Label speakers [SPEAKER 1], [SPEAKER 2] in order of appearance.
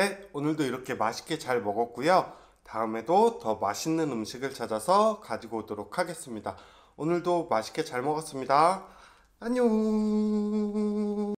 [SPEAKER 1] 네, 오늘도 이렇게 맛있게 잘 먹었고요. 다음에도 더 맛있는 음식을 찾아서 가지고 오도록 하겠습니다. 오늘도 맛있게 잘 먹었습니다. 안녕.